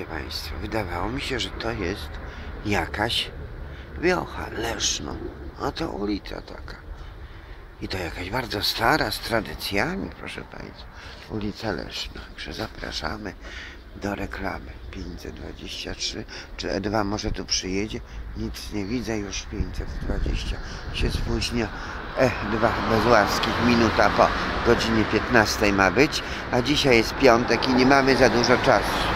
Widzicie Państwo, wydawało mi się, że to jest jakaś wiocha, Leszno. A to ulica taka. I to jakaś bardzo stara, z tradycjami, proszę Państwa. Ulica Leszno. Także zapraszamy do reklamy. 523. Czy E2 może tu przyjedzie? Nic nie widzę, już 520 się spóźnia. E2 Bezławskich, minuta po godzinie 15 ma być, a dzisiaj jest piątek i nie mamy za dużo czasu.